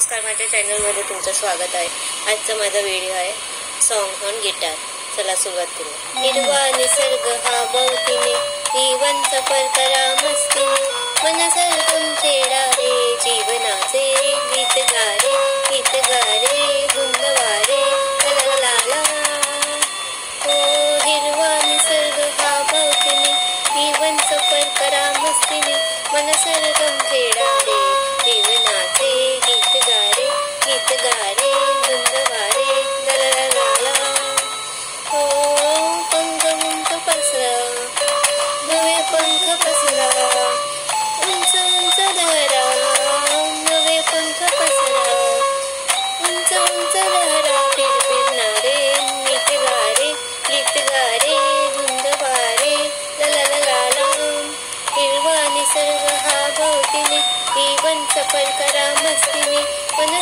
नमस्कार माझ्या चॅनलमध्ये तुमचं स्वागत आहे. आजचा माझा व्हिडिओ आहे सॉन्ग ऑन गिटार चला सुरुवात करू हिरवा निसर्ग हा भोवतीने जीवन सफर करा मस्तीने मन सरगम छेडा रे जीवनाचे गीत गारे गीत गारे गुंदवारे ला ओ हिरवा निसर्ग हा भोवतीने जीवन सफर करा मस्तीने. मन सरगम छेडा पंख पसरा उंच उंच लहरा नवे पंख पसरा उंच उंच लहरा फिर फिरणारे नीट गारे गीत गारे धुंद वारे ला हिरवा निसर्ग हा भोवतीने जीवन सफल करा मस्तीने मन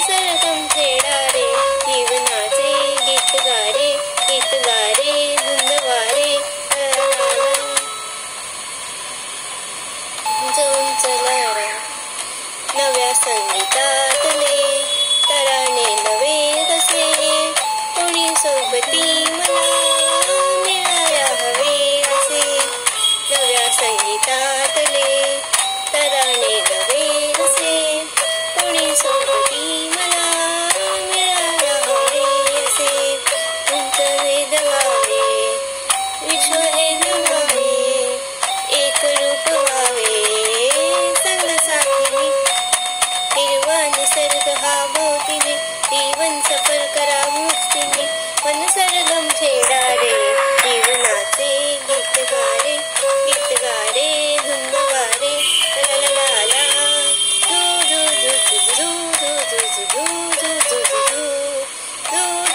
संगीतातले तराने नवे कसे कोणी सोबती मला मिळायला हवे असे. नव्या संगीतातले. तराने नवे कसे कोणी सोबती मला मिळायला हवे असे. तुमचं वेद विश्व वेद हिरवा हा भोवतीने जीवन सफल करा मुक्तीने मन सरगम छेडा रे जीवनाचे गीत गारे गीत गारे धुंद वारे ला ला ला ला धू धू धू धू धू धू धू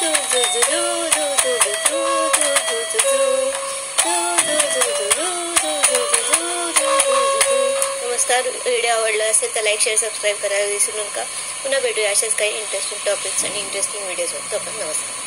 धू धू धू धू नमस्कार. व्हिडिओ आवडला असेल तर लाईक शेअर सबस्क्राईब करायला विसरू नका. पुन्हा भेटूया अशाच काही इंटरेस्टिंग टॉपिक्स आणि इंटरेस्टिंग व्हिडिओज तोपर्यंत नमस्कार.